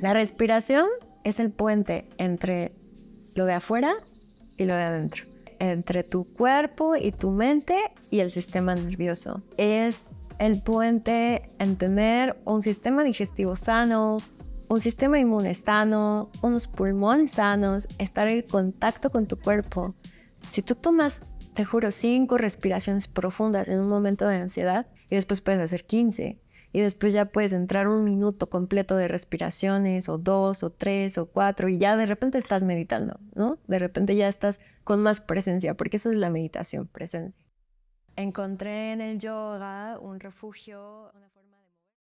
La respiración es el puente entre lo de afuera y lo de adentro, entre tu cuerpo y tu mente y el sistema nervioso. Es el puente en tener un sistema digestivo sano, un sistema inmune sano, unos pulmones sanos, estar en contacto con tu cuerpo. Si tú tomas, te juro, cinco respiraciones profundas en un momento de ansiedad y después puedes hacer 15 y después ya puedes entrar un minuto completo de respiraciones o dos o tres o cuatro y ya de repente estás meditando, ¿no? De repente ya estás con más presencia, porque eso es la meditación, presencia. Encontré en el yoga un refugio,